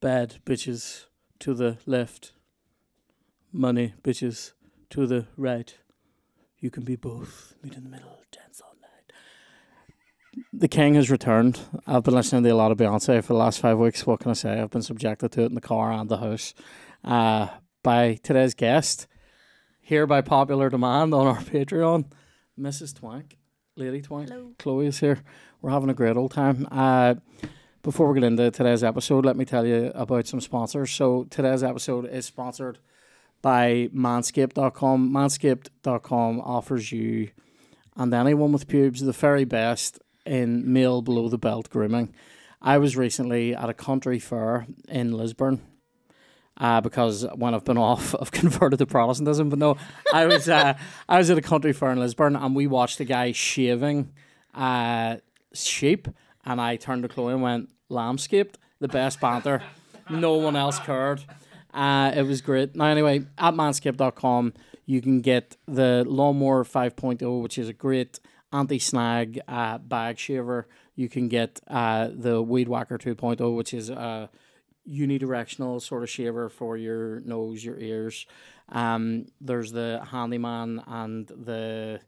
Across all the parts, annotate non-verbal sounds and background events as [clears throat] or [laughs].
Bad bitches to the left. Money bitches to the right. You can be both. Meet in the middle. Dance all night. The King has returned. I've been listening to a lot of Beyonce for the last five weeks. What can I say? I've been subjected to it in the car and the house. Uh, by today's guest, here by popular demand on our Patreon, Mrs. Twank, Lady Twank. Hello. Chloe is here. We're having a great old time. Uh, before we get into today's episode, let me tell you about some sponsors. So today's episode is sponsored by manscaped.com. Manscaped.com offers you and anyone with pubes the very best in male below the belt grooming. I was recently at a country fair in Lisburn. Uh, because when I've been [laughs] off, I've converted to Protestantism. But no, I was uh, I was at a country fair in Lisburn, and we watched a guy shaving uh, sheep, and I turned to Chloe and went, "Lambscaped, the best banter." no one else cared. Uh, it was great. Now, anyway, at manscaped.com, you can get the Lawnmower 5.0, which is a great anti snag uh, bag shaver. You can get uh, the Weed Whacker 2.0, which is a unidirectional sort of shaver for your nose, your ears. Um, there's the Handyman and the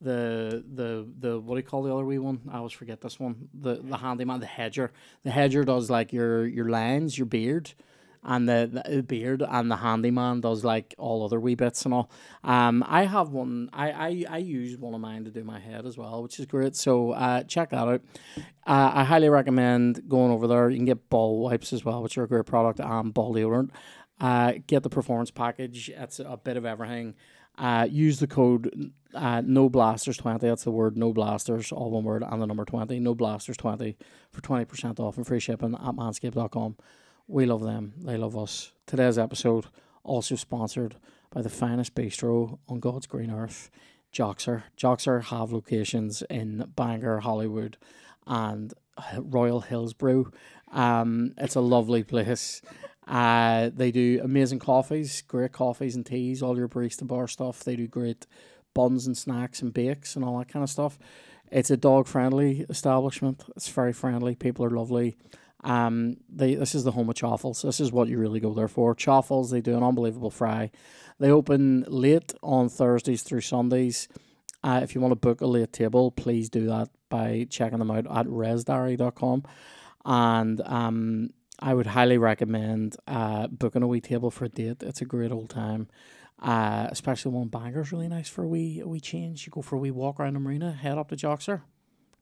the the the what do you call the other wee one? I always forget this one. The the handyman, the hedger. The hedger does like your your lines, your beard, and the, the beard, and the handyman does like all other wee bits and all. Um, I have one. I I I use one of mine to do my head as well, which is great. So uh, check that out. Uh, I highly recommend going over there. You can get ball wipes as well, which are a great product, and ball deodorant. Uh, get the performance package. It's a bit of everything. Uh, use the code uh, no blasters 20 that's the word no blasters all one word and the number 20 no blasters 20 for 20% off and free shipping at manscaped.com we love them. They love us. Today's episode also sponsored by the finest bistro on god's green earth joxer. Joxer have locations in bangor Holywood and royal hillsborough. Um, it's a lovely place uh, they do amazing coffees, great coffees and teas, all your barista bar stuff. They do great buns and snacks and bakes and all that kind of stuff. It's a dog friendly establishment. It's very friendly. People are lovely. Um, they this is the home of chaffles. This is what you really go there for. Chaffles. They do an unbelievable fry. They open late on Thursdays through Sundays. Uh, if you want to book a late table, please do that by checking them out at resdiary.com. And um, I would highly recommend uh, booking a wee table for a date. It's a great old time. Uh, especially one Bangor's really nice for a wee a wee change. You go for a wee walk around the marina, head up to Joxer.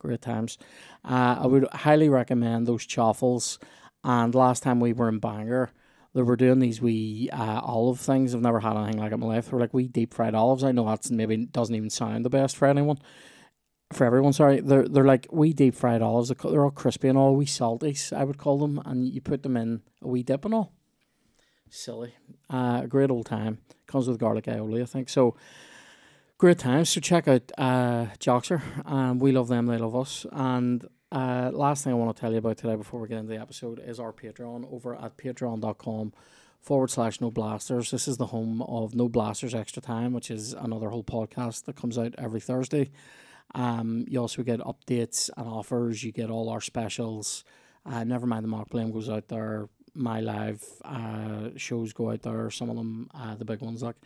Great times. Uh, I would highly recommend those chaffles. And last time we were in Bangor, they were doing these wee uh, olive things. I've never had anything like it in my life. They're like wee deep fried olives. I know that's maybe doesn't even sound the best for anyone. For everyone, sorry, they're they're like wee deep fried olives. They're all crispy and all wee salty. I would call them, and you put them in a wee dip and all. Silly, uh, great old time. Comes with garlic aioli, I think. So great times. So check out uh, Joxer. Um, we love them. They love us. And uh, last thing I want to tell you about today before we get into the episode is our Patreon over at patreon.com forward slash no blasters. This is the home of No Blasters Extra Time, which is another whole podcast that comes out every Thursday. Um, you also get updates and offers. You get all our specials. Uh, never mind the mock blame goes out there. My live uh, shows go out there. Some of them, uh, the big ones, like,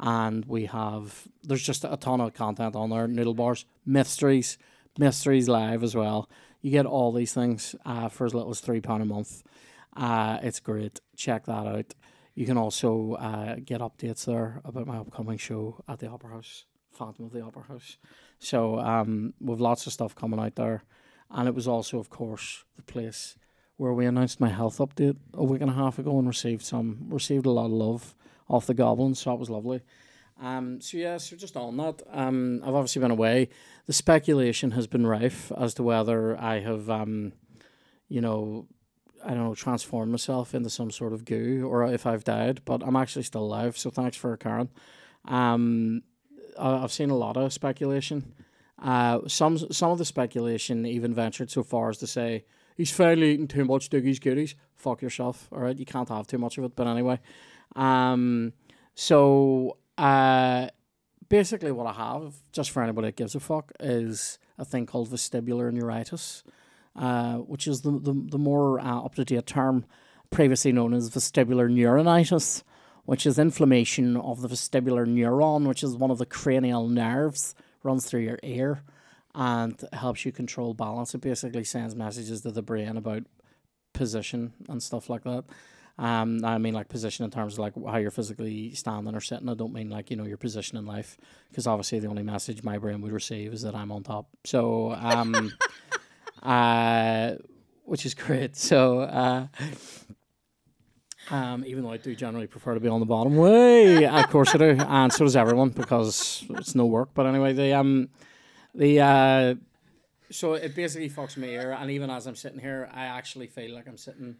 and we have. There's just a ton of content on there. Noodle bars, mysteries, mysteries live as well. You get all these things uh, for as little as three pound a month. Uh, it's great. Check that out. You can also uh, get updates there about my upcoming show at the Opera House, Phantom of the Opera House. So um, we've lots of stuff coming out there, and it was also, of course, the place where we announced my health update a week and a half ago and received some received a lot of love off the goblins. So that was lovely. Um, so yeah, so just on that, um, I've obviously been away. The speculation has been rife as to whether I have, um, you know, I don't know, transformed myself into some sort of goo or if I've died. But I'm actually still alive. So thanks for Karen. Um, I- I've seen a lot of speculation. Uh, some some of the speculation even ventured so far as to say he's finally eating too much Doogie's goodies. Fuck yourself. All right, you can't have too much of it. But anyway, um, so uh, basically what I have, just for anybody that gives a fuck, is a thing called vestibular neuritis. uh, which is the the, the more uh, up to date term, previously known as vestibular neuronitis, which is inflammation of the vestibular neuron, which is one of the cranial nerves, runs through your ear, and helps you control balance. It basically sends messages to the brain about position and stuff like that. Um, I mean like position in terms of like how you're physically standing or sitting. I don't mean like you know your position in life, because obviously the only message my brain would receive is that I'm on top. So um, [laughs] uh, which is great. So uh, um, even though I do generally prefer to be on the bottom, way of course I do, and so does everyone because it's no work. But anyway, the um, the uh, so it basically fucks me ear, and even as I'm sitting here, I actually feel like I'm sitting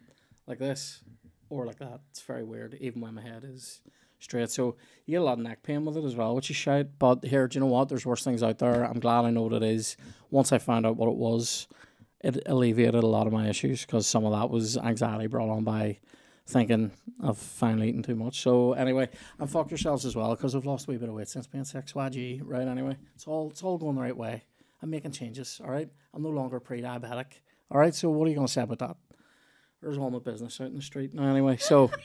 like this or like that. It's very weird, even when my head is straight. So you get a lot of neck pain with it as well, which is shite. But here, do you know what? There's worse things out there. I'm glad I know what it is. Once I found out what it was, it alleviated a lot of my issues because some of that was anxiety brought on by thinking I've finally eaten too much. So anyway, and fuck yourselves as well because I've lost a wee bit of weight since being six. YG, right? Anyway, it's all it's all going the right way. I'm making changes. All right, I'm no longer pre-diabetic. All right, so what are you gonna say about that? There's all my business out in the street. No, anyway, so. [laughs]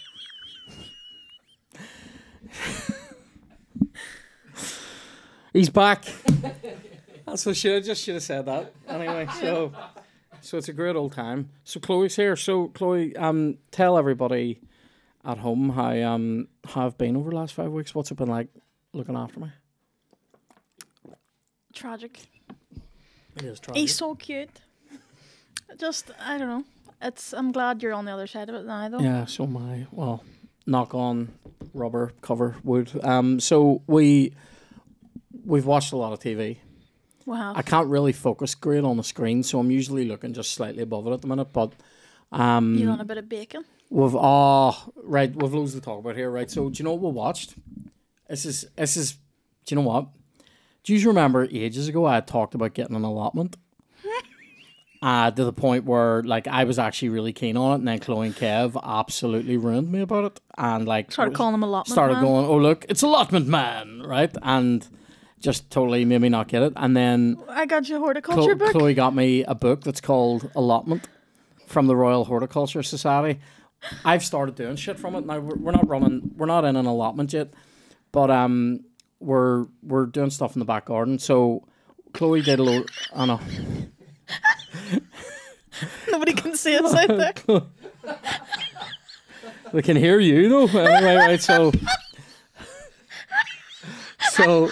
He's back. That's what should I just should have said that. Anyway, so so it's a great old time. So Chloe's here. So Chloe, um, tell everybody at home how um how I've been over the last five weeks. What's it been like looking after me? Tragic. It is He's so cute. Just I don't know. It's I'm glad you're on the other side of it now though. Yeah, so my well, knock on rubber cover wood. Um, so we we've watched a lot of TV. Wow. I can't really focus great on the screen, so I'm usually looking just slightly above it at the minute. But um, you want a bit of bacon? we've oh right, we've loads to talk about here, right? So do you know what we watched? This is this is. Do you know what? Do you remember ages ago I had talked about getting an allotment? [laughs] Uh, to the point where like I was actually really keen on it, and then Chloe and Kev absolutely ruined me about it, and like Started calling him allotment. started man. going, "Oh look, it's allotment man," right? And just totally made me not get it. And then I got you a horticulture Chloe, book. Chloe got me a book that's called Allotment from the Royal Horticulture Society. I've started doing shit from it now. We're, we're not running, we're not in an allotment yet, but um, we're we're doing stuff in the back garden. So Chloe did a little. I know. [laughs] Nobody can see us out there. We can hear you though. Anyway, right? So, [laughs] so,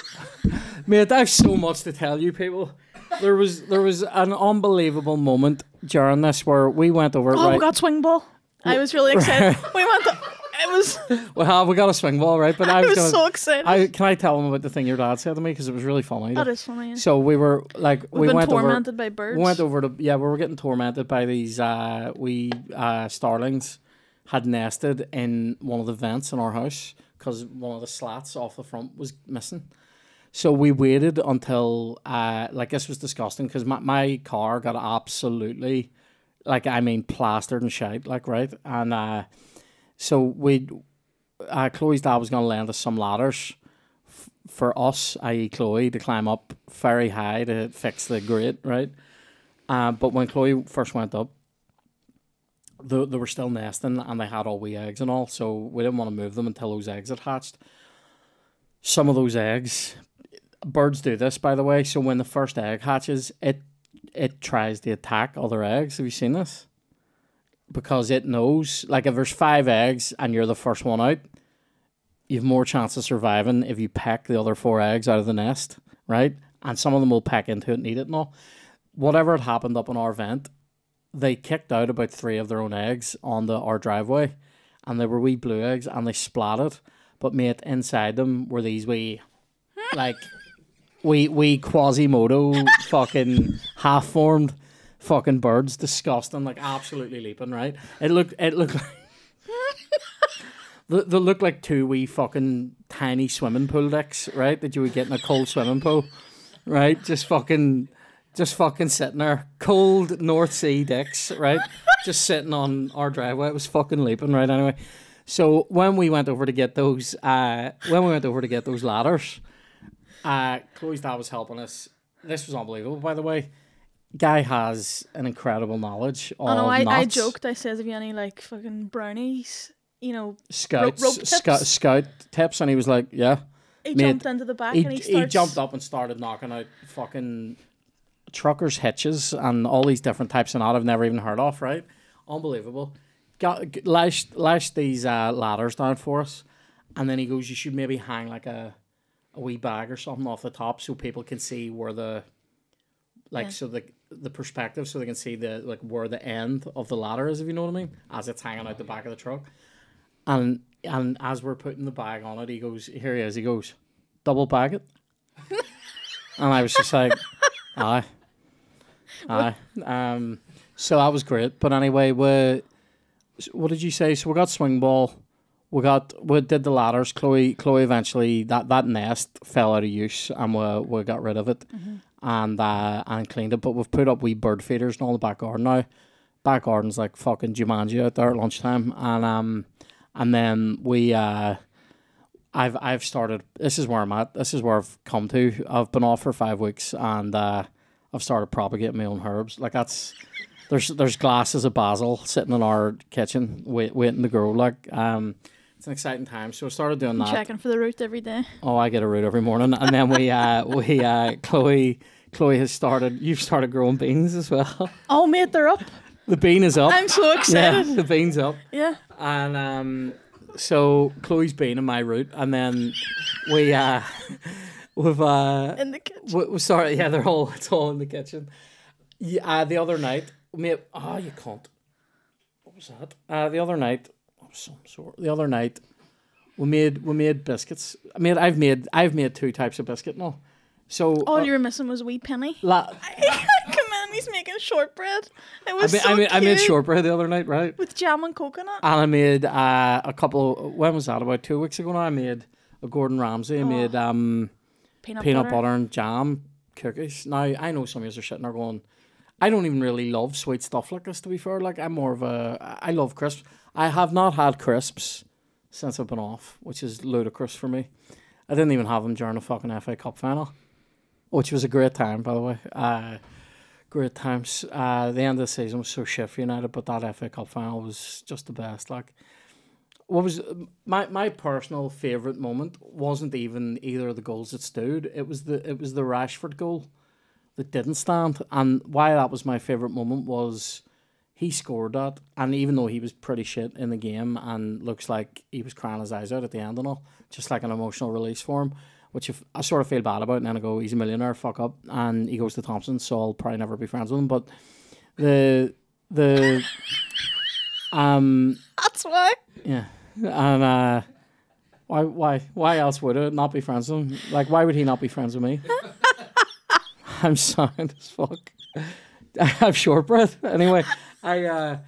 mate, I have so much to tell you, people. There was there was an unbelievable moment during this where we went over. Oh, right, we got swing ball. I was really excited. [laughs] we went. To, it was. well, we got a swing ball, right? But I I was, gonna, so excited. I can I tell them about the thing your dad said to me because it was really funny. that is funny. yeah. So we were like We've we been went over. tormented by birds. We went over to yeah, we were getting tormented by these uh we uh starlings had nested in one of the vents in our house because one of the slats off the front was missing. So we waited until uh like this was disgusting because my, my car got absolutely like I mean plastered and shite like right and uh so we uh Chloe's dad was gonna lend us some ladders for us, i.e. Chloe, to climb up very high to fix the grate, right? Uh, but when Chloe first went up, they, they were still nesting and they had all wee eggs and all, so we didn't want to move them until those eggs had hatched. Some of those eggs, birds do this, by the way. So when the first egg hatches, it it tries to attack other eggs. Have you seen this? Because it knows, like, if there's five eggs and you're the first one out, you've more chance of surviving if you peck the other four eggs out of the nest, right? And some of them will peck into it and eat it and all. Whatever had happened up in our vent, they kicked out about three of their own eggs on the our driveway, and they were wee blue eggs, and they splatted. But mate, inside them were these wee, like, wee wee Quasimodo fucking half formed fucking birds, disgusting, like absolutely leaping. Right? It looked it looked like. They, [laughs] they look like two wee fucking tiny swimming pool decks, right? That you would get in a cold swimming pool, right? Just fucking, just fucking sitting there, cold North Sea decks, right? just sitting on our driveway. It was fucking leaping, right? Anyway, so when we went over to get those, uh, when we went over to get those ladders, uh, Chloe's dad was helping us. This was unbelievable, by the way. guy has an incredible knowledge of I know. I, I joked. I says, "Have you any like fucking brownies?" You know, scouts, tips? scout tips, and he was like, "Yeah." he Mate, jumped into the back He, and he he jumped up and started knocking out fucking truckers' hitches and all these different types of knot I've never even heard of. Right, unbelievable. Got lashed lashed these uh, ladders down for us, and then he goes, "You should maybe hang like a a wee bag or something off the top so people can see where the like Yeah. so the the perspective so they can see the like where the end of the ladder is if you know what I mean as it's hanging out the back of the truck. And and as we're putting the bag on it he goes here he is he goes double bag it. [laughs] And I was just like aye. Aye. Um so that was great. But anyway we what did you say? So we got swing ball we got we did the ladders. Chloe Chloe eventually that, that nest fell out of use and we we got rid of it and uh, and cleaned it. But we've put up wee bird feeders in all the back garden now. Back garden's like fucking Jumanji out there at lunchtime and um and then we uh I've I've started this is where I'm at. This is where I've come to. I've been off for five weeks and uh I've started propagating my own herbs. Like that's there's there's glasses of basil sitting in our kitchen wait, waiting to grow. Like um it's an exciting time. So I started doing that. checking for the root every day. Oh, I get a root every morning, and then we, uh, [laughs] we, uh, Chloe, Chloe has started. You've started growing beans as well. Oh, mate, they're up. The bean is up. I'm so yeah, excited. the bean's up, Yeah. and um, so Chloe's bean in my root, and then we, uh, [laughs] we've, uh, In the kitchen. we, we- sorry, yeah, they're all it's all in the kitchen. Yeah, uh, the other night, mate. Oh, you can't. What was that? Uh, the other night, of some sort. The other night, we made we made biscuits. I mean, I've made I've made two types of biscuit now. So All uh, you were missing was a wee penny. la- [laughs] Come on, he's making shortbread. It I was made, so I made I made shortbread the other night, right? with jam and coconut. And I made uh, a couple. When was that? About two weeks ago now. I made a Gordon Ramsay. I made um. Peanut, peanut butter. butter. and jam cookies. Now I know some of you are sitting there going, I don't even really love sweet stuff like this. To be fair, like I'm more of a I love crisps. I have not had crisps since I've been off, which is ludicrous for me. I didn't even have them during the fucking FA Cup final, which was a great time, by the way. Uh, great times. Uh, the end of the season was so shit for United, but that FA Cup final was just the best. Like, what was my my personal favorite moment wasn't even either of the goals that stood. It was the it was the Rashford goal that didn't stand, and why that was my favorite moment was he scored that, and even though he was pretty shit in the game and looks like he was crying his eyes out at the end and all, just like an emotional release for him, which if, I sort of feel bad about, and then I go, he's a millionaire, fuck up, and he goes to Thompson, so I'll probably never be friends with him. But the the [laughs] um That's why. yeah, and uh, why why why else would I not be friends with him? Like, why would he not be friends with me? [laughs] I'm [laughs] sound as fuck. I have short breath Anyway, I uh,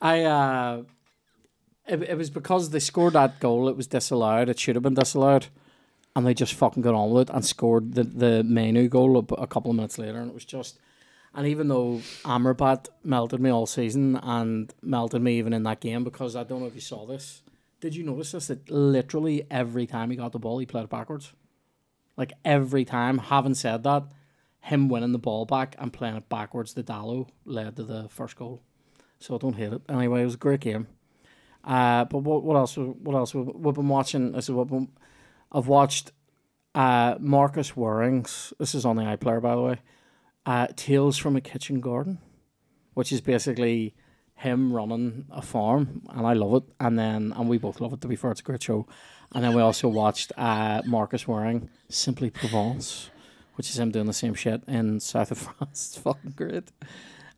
I uh, it, it was because they scored that goal. It was disallowed. It should have been disallowed, and they just fucking got on with it and scored the the Mainoo goal a, a couple of minutes later, and it was just. And even though Amrabat melted me all season and melted me even in that game, because I don't know if you saw this. Did you notice this? That literally every time he got the ball, he played it backwards. Like every time. Having said that, him winning the ball back and playing it backwards, the Dalot led to the first goal. So I don't hate it. Anyway, it was a great game. Uh, but what what else? What else? We've, we've been watching. Is what we've- I've watched. Uh, Marcus Wareing's. This is on the iPlayer, by the way. Uh, Tales from a Kitchen Garden, which is basically him running a farm, and I love it. And then, and we both love it. To be fair, it's a great show. And then we also watched uh, Marcus Wareing Simply Provence, which is him doing the same shit in south of [laughs] France. It's fucking great.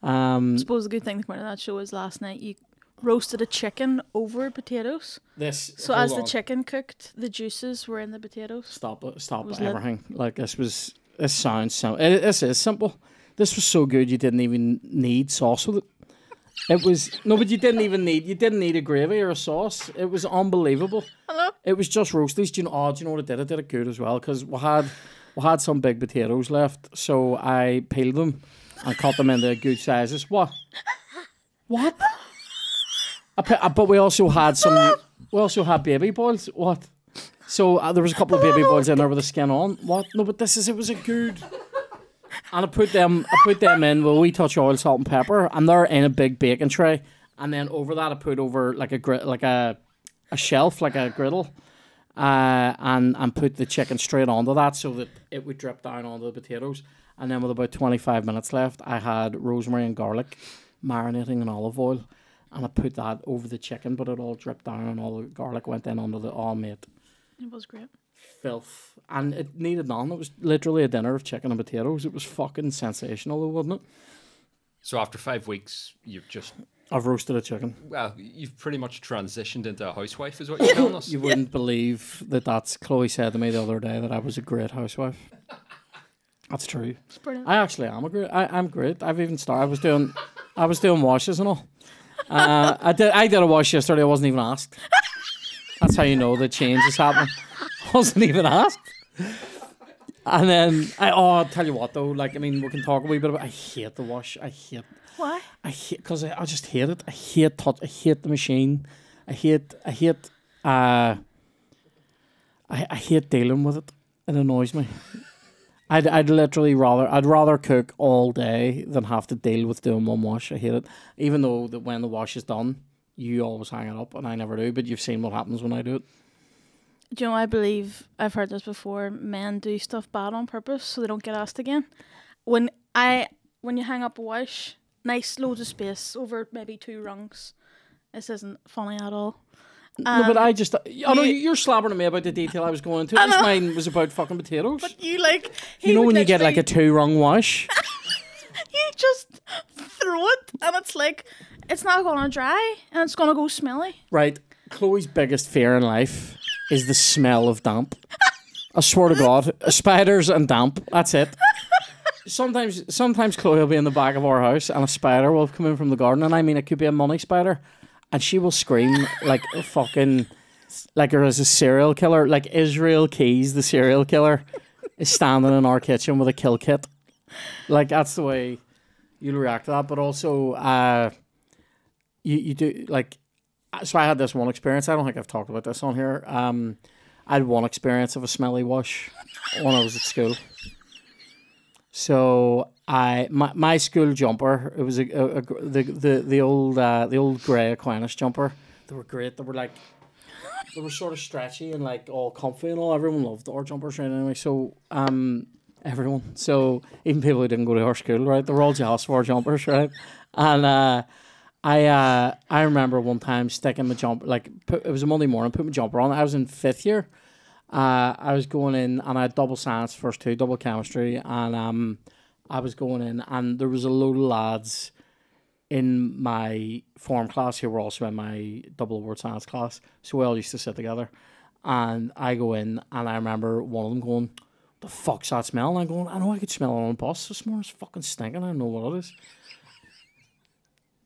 Um, I suppose the good thing to come out of that show is last night you roasted a chicken over potatoes. this So as the chicken cooked, the juices were in the potatoes. stop it, stop was lit. everything. Like this was this sounds simple. It, this is simple. This was so good you didn't even need sauce with it. It was no, but you didn't even need you didn't need a gravy or a sauce. It was unbelievable. Hello. It was just roasties. Do you know? Oh, do you know what it did? It did it good as well because we had had some big potatoes left, so I peeled them and cut them into good sizes. What? What? I but we also had some. We also had baby boils. What? So uh, there was a couple of baby boils in there with the skin on. What? No, but this is it was a good. and I put them, I put them in with a wee touch oil, salt, and pepper, and they're in a big baking tray. And then over that, I put over like a gri- like a a shelf, like a griddle, uh, and and put the chicken straight onto that so that it would drip down onto the potatoes. And then with about twenty five minutes left, I had rosemary and garlic marinating in olive oil, and I put that over the chicken, but it all dripped down, and all the garlic went in under the oh mate It was great. filth, and it needed none. It was literally a dinner of chicken and potatoes. It was fucking sensational, though, wasn't it? So after five weeks, you've just I've roasted a chicken. well, you've pretty much transitioned into a housewife, is what you're telling us. [laughs] You wouldn't believe that that's Chloe said to me the other day that I was a great housewife. [laughs] That's true. It's brilliant. I actually am a great. I, I'm great. I've even started. I was doing, I was doing washes and all. Uh, I did. I did a wash yesterday. I wasn't even asked. That's how you know the change is happening. [laughs] I wasn't even asked. And then I. Oh, I'll tell you what though. Like I mean, we can talk a wee bit about. I hate the wash. I hate. Why? I hate because I, I just hate it. I hate touch. I hate the machine. I hate. I hate. Uh, I I hate dealing with it. It annoys me. [laughs] I'd I'd literally rather I'd rather cook all day than have to deal with doing one wash. I hate it. Even though that when the wash is done, you always hang it up, and I never do. But you've seen what happens when I do it. Do you know, I believe I've heard this before. Men do stuff bad on purpose so they don't get asked again. When I when you hang up a wash, nice loads of space over maybe two rungs. This isn't funny at all. no, but Um, I just. Oh no, you- you're slabbering at me about the detail I was going into. [laughs] I At least mine was about fucking potatoes. But you like you know when you get like a two rung wash. you just throw it and it's like it's not gonna dry and it's gonna go smelly. Right. Chloe's biggest fear in life is the smell of damp. I swear to God, spiders and damp. That's it. Sometimes, sometimes Chloe will be in the back of our house and a spider will come in from the garden, and I mean it could be a money spider, and she will scream like fucking, like there is a serial killer, like Israel Keys, the serial killer, is standing in our kitchen with a kill kit. Like that's the way you'll react to that. But also, uh, you you do like so I had this one experience. I don't think I've talked about this on here. Um, I had one experience of a smelly wash when I was at school. So I my, my school jumper it was a, a, a the the the old uh, the old grey Aquinas jumper. They were great. They were like they were sort of stretchy and like all comfy and all. Everyone loved our jumpers right anyway. So um everyone. So even people who didn't go to our school, right? They were all jealous our jumpers, right? And uh I uh I remember one time sticking my jumper like put, it was a Monday morning, put my jumper on. I was in fifth year. Uh, I was going in and I had double science first two, double chemistry, and um, I was going in and there was a load of lads in my form class who were also in my double award science class. So we all used to sit together, and I go in and I remember one of them going, "The fuck's that smell?" And I'm going, "I know I could smell it on the bus this morning. It's fucking stinking. I don't know what it is."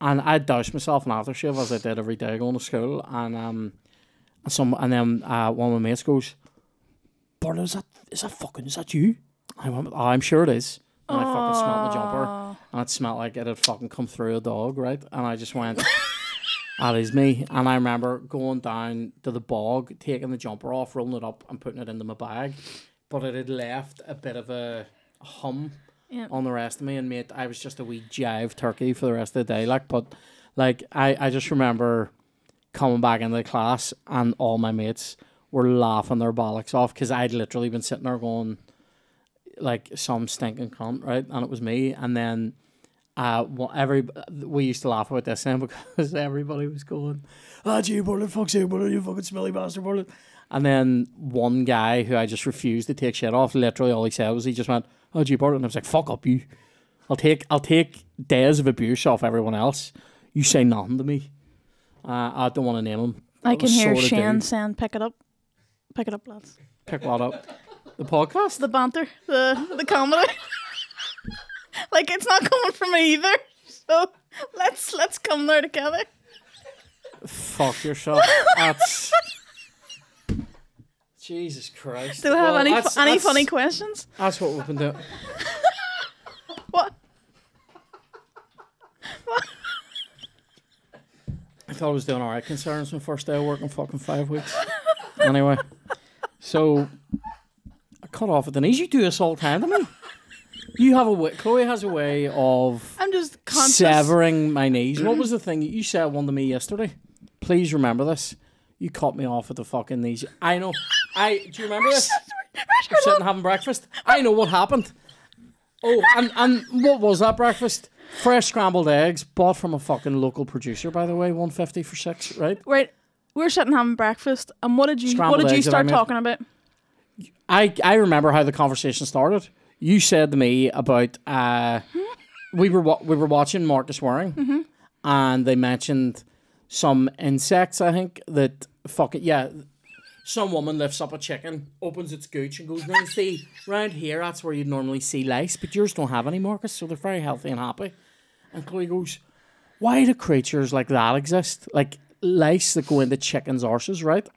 And I doused myself in aftershave as I did every day going to school, and um, and some and then uh, one of my mates goes, "Barlow, is that is that fucking is that you?" I went, oh, "I'm sure it is." And I fucking smelled the jumper, and it smelled like it had fucking come through a dog, right? And I just went, "That is me." And I remember going down to the bog, taking the jumper off, rolling it up, and putting it into my bag, but it had left a bit of a hum Yeah. on the rest of me, and mate, I was just a wee jive turkey for the rest of the day. Like, but like I, I just remember coming back into the class, and all my mates were laughing their bollocks off because I'd literally been sitting there going, like some stinking cunt, right? And it was me, and then. Uh, well, every we used to laugh about this then [laughs] because everybody was going, "Ah, gee, Bartlett, fuck's sake, Bartlett, you fucking smelly bastard, Bartlett." And then one guy who I just refused to take shit off, literally all he said was he just went, "Oh, Bartlett," and I was like, "Fuck up, you." I'll take I'll take days of abuse off everyone else. You say nothing to me. Uh, I don't want to name him. I That can hear sorta saying, "Pick it up, pick it up, lads." Pick what up? The podcast. The banter, the the comedy. [laughs] like it's not coming from me either. So let's let's come there together. Fuck yourself. That's. [laughs] Jesus Christ. Do we have Well, any that's- any that's- funny questions? That's what we've been doing. [laughs] What? I thought I was doing alright considering it's my first day of work in fucking five weeks. anyway, so I cut off at Denise. You do this all the time to me. You have a way. Chloe has a way of I'm just conscious. severing my knees. What was the thing you said one to me yesterday? Please remember this. You cut me off at the fucking knees. I know. I do you remember this? We're sitting having breakfast. I know what happened. Oh, and and what was that breakfast? Fresh scrambled eggs, bought from a fucking local producer, by the way, one fifty for six, right? Right. We're sitting having breakfast, and what did you Scrambled what did you start talking about? I I remember how the conversation started. You said to me about uh, we were wa- we were watching Marcus Wareing, and they mentioned some insects. I think that fucking yeah. Some woman lifts up a chicken, opens its gooch, and goes, "Now see, round here, that's where you'd normally see lice, but yours don't have any, Marcus, so they're very healthy and happy." And Chloe goes, "Why do creatures like that exist? Like lice that go into chickens' arses, right?"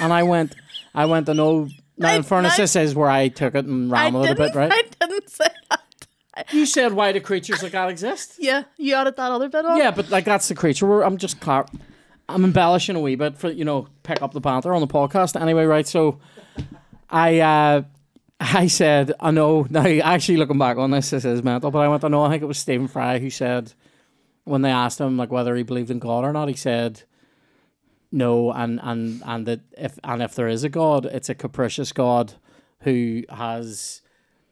And I went, I went to know. Now, in fairness, this is where I took it and I ran with it a bit, right? I didn't say that. You said, "Why do creatures like that exist?" Yeah, you added that other bit on. Yeah, but like that's the creature. We're, I'm just clar- I'm embellishing a wee bit for you know pick up the panther on the podcast anyway, right? So I uh I said I know now actually looking back on this this is mental, but I went to know I think it was Stephen Fry who said when they asked him like whether he believed in God or not, he said no, and and and that if and if there is a God, it's a capricious God who has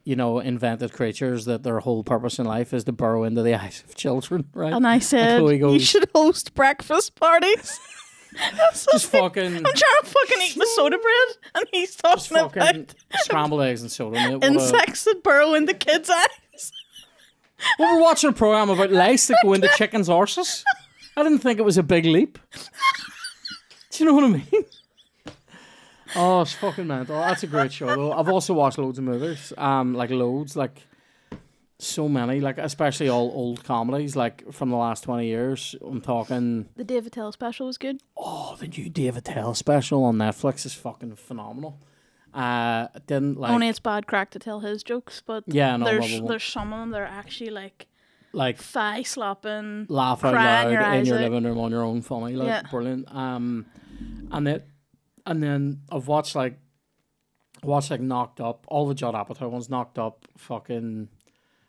you know invented creatures that their whole purpose in life is to burrow into the [laughs] eyes of children, right? And I said Chloe you should host breakfast parties. [laughs] just fucking, I'm trying to fucking eat my soda bread, and he's just talking fucking about scrambled eggs and soda. Mate. Insects that burrow into kids' eyes. Well, we're watching a program about lice that go into [laughs] chickens' arses. I didn't think it was a big leap. Do you know what I mean? Oh, it's fucking mental. That's a great show, though. I've also watched loads of movies, um, like loads, like so many, like especially all old comedies, like from the last twenty years. I'm talking. The Dave Attell special was good. Oh, the new Dave Attell special on Netflix is fucking phenomenal. Uh, didn't like Only it's bad crack to tell his jokes, but Yeah, no, there's well, well, well. there's some of them that are actually like like thigh slapping. laugh out loud your in your living room on your own funny like Yeah. brilliant um and it and then I've watched like watched like knocked up all the Judd Apatow ones knocked up fucking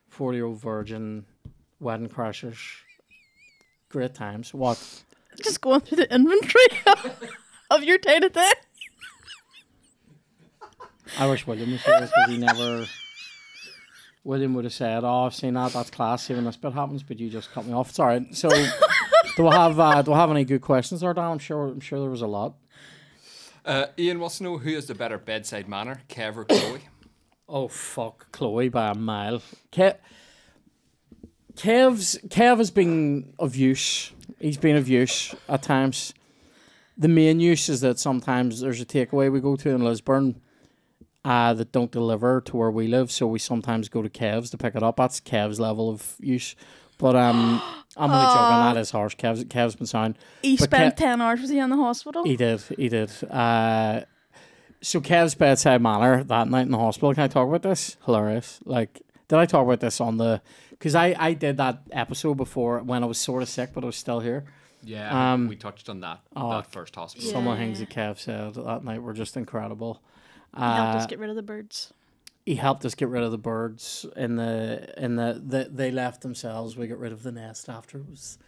40 year old virgin wedding crashers great times. What? Just going through the inventory of your day to day. I wish William was here because he never William would have said oh I've seen that that's class see when this bit happens but you just cut me off. Sorry. so do we have uh, do we have any good questions there Dan? I'm sure I'm sure there was a lot Uh, Ian wants to know who has the better bedside manner, Kev or [coughs] Chloe? Oh fuck, Chloe by a mile. Kev, Kev's Kev has been of use. He's been of use at times. The main use is that sometimes there's a takeaway we go to in Lisburn uh, that don't deliver to where we live, so we sometimes go to Kev's to pick it up. That's Kev's level of use. But um, I'm only joking. [gasps] That is harsh. Kev's Kev's been sound. He But spent Kev- ten hours was he in the hospital. He did. He did. Uh, so Kev's bedside manner that night in the hospital. Can I talk about this? Hilarious. Like, did I talk about this on the? Because I I did that episode before when I was sort of sick, but I was still here. Yeah, Um, we touched on that. oh, that first hospital. Yeah. Some of the things that Kev said that night were just incredible. He helped us Uh, get rid of the birds. He helped us get rid of the birds and the in the, the they left themselves. We got rid of the nest after it was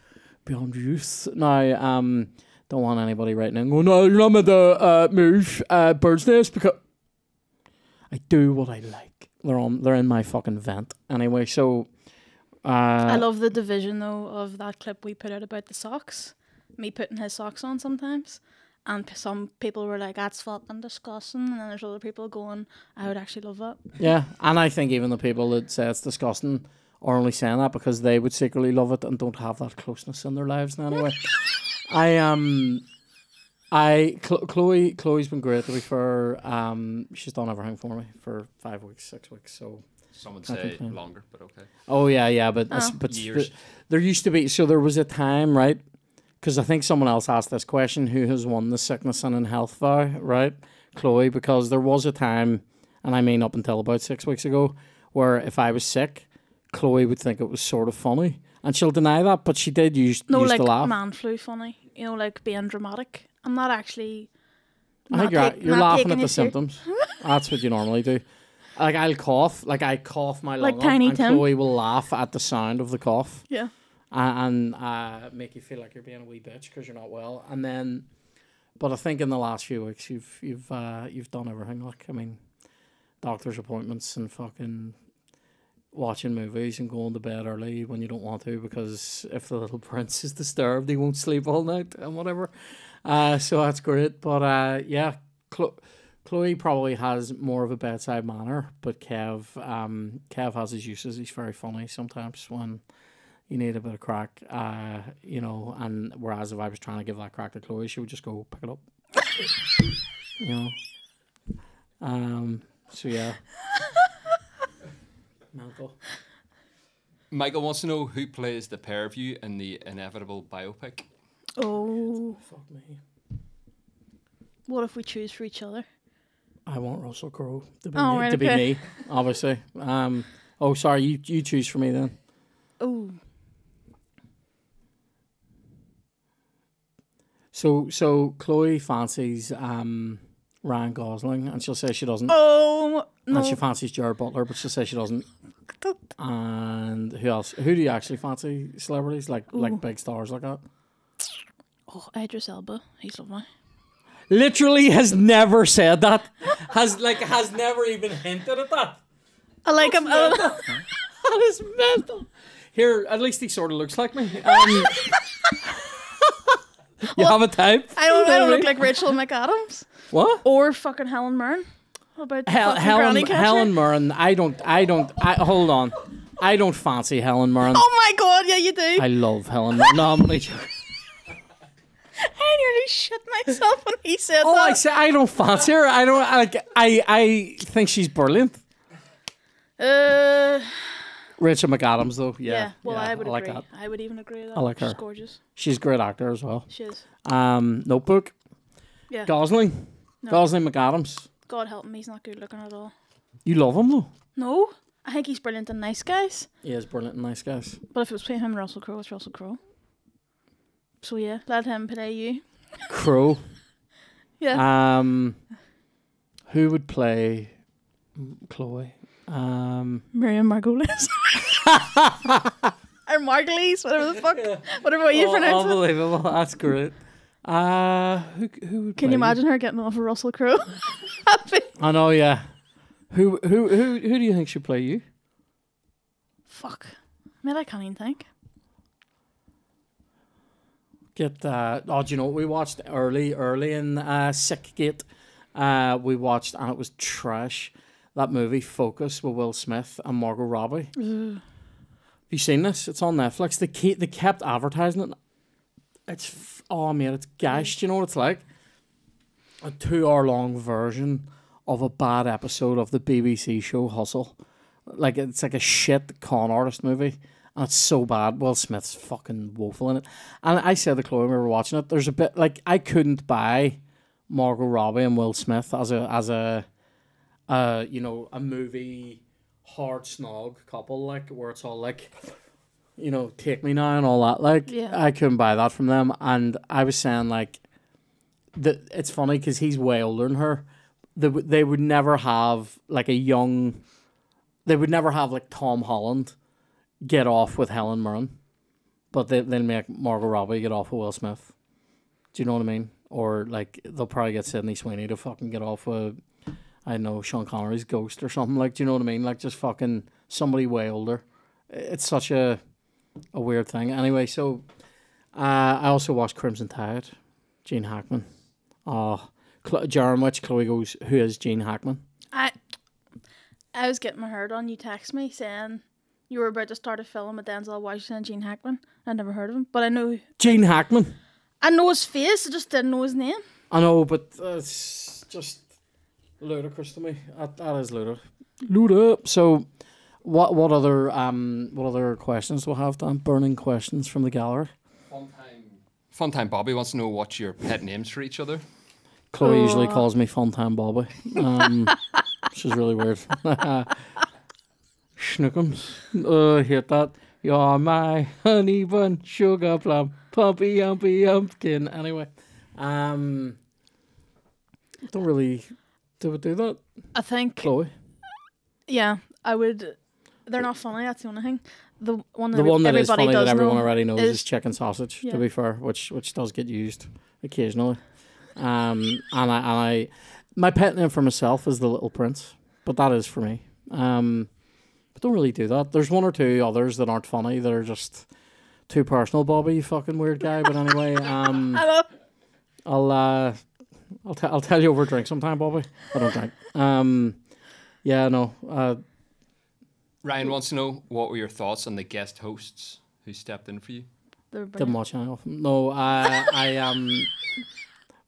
beyond use. Now, um, don't want anybody right now going, no, you're not meant to uh, move uh, bird's nest because I do what I like. They're on. They're in my fucking vent anyway. So, uh, I love the division though of that clip we put out about the socks. Me putting his socks on sometimes. And some people were like, that's fucking disgusting. And then there's other people going, I would actually love that. Yeah, and I think even the people that say it's disgusting are only saying that because they would secretly love it and don't have that closeness in their lives in any way. [laughs] I um, I Chlo- Chloe Chloe's been great to be fair. Um, she's done everything for me for five weeks, six weeks. So Some would say longer, but okay. oh yeah, yeah, but Oh. but Years. th- there used to be so there was a time right because I think someone else asked this question: Who has won the sickness and in health vow? Right, Chloe, because there was a time, and I mean up until about six weeks ago, where if I was sick, Chloe would think it was sort of funny, and she'll deny that, but she did use, No, used like to laugh. man flu funny. You know, like being dramatic. I'm not actually. I think you're, take- you're laughing at the symptoms. That's what you normally do. like I'll cough, like I cough my Like up, Tiny and Tim? Chloe will laugh at the sound of the cough Yeah. And, uh, make you feel like you're being a wee bitch because you're not well. And then, but I think in the last few weeks you've you've uh, you've done everything. Like I mean, doctor's appointments and fucking watching movies and going to bed early when you don't want to because if the little [laughs] prince is disturbed, he won't sleep all night and whatever. Uh, so that's great. But uh, yeah, Chlo- Chloe probably has more of a bedside manner, but Kev, um, Kev has his uses. He's very funny sometimes when you need a bit of crack, uh, you know. And whereas if I was trying to give that crack to Chloe, she would just go pick it up, you know. Um. So yeah. [laughs] Mental. Michael wants to know who plays the pair of you in the inevitable biopic. Oh, Fuck me. what if we choose for each other? I want Russell Crowe to be Oh, me, right, to be me, obviously. Um. Oh, sorry. You you choose for me then. Oh, So so Chloe fancies um Ryan Gosling, and she'll say she doesn't. oh no! And she fancies Gerard Butler, but she'll say she doesn't. And who else? Who do you actually fancy? Celebrities like Ooh. like big stars like that. Oh, Idris Elba. He's lovely. Literally has never said that. Has like has never even hinted at that. I like him. Mental. [laughs] that is mental. Here, at least he sort of looks like me. [laughs] Um, [laughs] you have a type. I don't. I don't look [laughs] like Rachel McAdams What? or fucking Helen Mirren. About Hel- Helen Helen Mirren. I don't. I don't. I, hold on. I don't fancy Helen Mirren. Oh my god! Yeah, you do. I love Helen. Mirren. No, I'm [laughs] joking. I nearly shit myself when he said Oh, I that. say I don't fancy her. I don't. I, like. I. I think she's brilliant. uh, Rachel McAdams, though. Yeah. yeah. Well, yeah, I would like agree. that. I would even agree with that. I like She's her. gorgeous. She's a great actor as well. She is. Um, Notebook. Yeah. Gosling. No. Gosling McAdams. God help him, he's not good looking at all. You love him though. No, I think he's brilliant and nice guys. He is brilliant and nice guys. But if it was between him and Russell Crowe, it's Russell Crowe. So yeah, let him play you. Crow. [laughs] Yeah. Um, who would play Chloe? Um, Miriam Margolyes. [laughs] or Margulies, whatever the fuck. [laughs] Whatever way you oh, pronounce it. unbelievable. That's great. Uh, who who would Can you imagine her getting off of Russell Crowe? [laughs] I know, yeah. Who who who who do you think should play you? Fuck. Man, I can't even think. Get uh oh, do you know what we watched early early in uh Sickgate? Uh, we watched and it was trash. That movie Focus with Will Smith and Margot Robbie. Ugh. you seen this? It's on Netflix. They keep, they kept advertising it. It's f- oh man, it's gashed. You know what it's like? A two-hour long version of a bad episode of the BBC show Hustle. Like it's like a shit con artist movie, and it's so bad. Will Smith's fucking woeful in it. And I said to Chloe when we were watching it, there's a bit like I couldn't buy Margot Robbie and Will Smith as a as a uh you know a movie hard snog couple like where it's all like you know take me now and all that. Like Yeah. I couldn't buy that from them. And I was saying like that it's funny because he's way older than her. They, would- they would never have like a young they would never have like Tom Holland get off with Helen Mirren but they, they'll make Margot Robbie get off with Will Smith. Do you know what I mean? Or like they'll probably get Sydney Sweeney to fucking get off with I don't know Sean Connery's Ghost or something like. Do you know what I mean? Like just fucking somebody way older. It's such a a weird thing. Anyway, so uh, I also watched Crimson Tide. Gene Hackman. Oh, Cl- Jaron, which Chloe goes, who is Gene Hackman? I I was getting my heard on. You text me saying you were about to start a film with Denzel Washington and Gene Hackman. I'd never heard of him, but I know Gene Hackman. I know his face. I just didn't know his name. I know, but uh, it's just ludicrous to me. That, that is ludicrous. Ludicrous. So, what what other um what other questions do we have? Dan? Burning questions from the gallery. Fun time. Fun time. Bobby wants to know what's your pet names for each other. Chloe usually Oh. calls me Funtime Bobby, um, [laughs] which is really weird. [laughs] Schnookums. Oh, I hate that. You're my honey bun, sugar plum, pumpy umpy pumpkin. Anyway, um, don't really do we do that, I think Chloe? Yeah, I would. They're not funny. That's the only thing. The one that The one that is everybody funny does that everyone know already knows is, is- chicken sausage. Yeah. To be fair, which which does get used occasionally. Um, and I, and I, my pet name for myself is the Little Prince, but that is for me. Um, but don't really do that. There's one or two others that aren't funny that are just too personal. Bobby, you fucking weird guy. But anyway, [laughs] um, I I'll uh, I'll t- I'll tell you over a drink sometime, Bobby. I don't drink. Um, yeah, no. Uh, Ryan wants to know what were your thoughts on the guest hosts who stepped in for you. Didn't watch any of them. No, I, I um,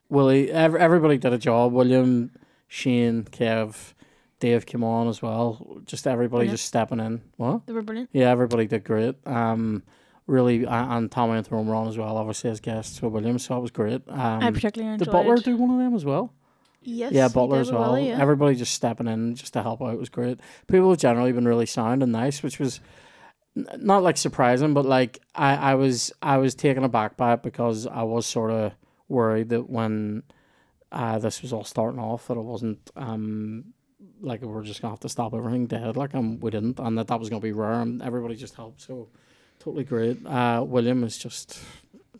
Willie. Ev- everybody did a job. William, Shane, Kev, Dave came on as well. Just everybody Brilliant. just stepping in. What? They were brilliant. Yeah, everybody did great. Um, really, and Tommy and Throne were as well. Obviously as guests with William, so it was great. Um, I particularly enjoyed. did. Butler do one of them as well? Yes. yeah, Butler as with well. Yeah. Everybody just stepping in just to help out was great. People have generally been really sound and nice, which was n- not like surprising, but like I, I was I was taken aback by it because I was sort of worried that when uh, this was all starting off that it wasn't um like we are just gonna have to stop everything dead like um we didn't and that that was gonna be rare and everybody just helped so totally great. Uh, William is just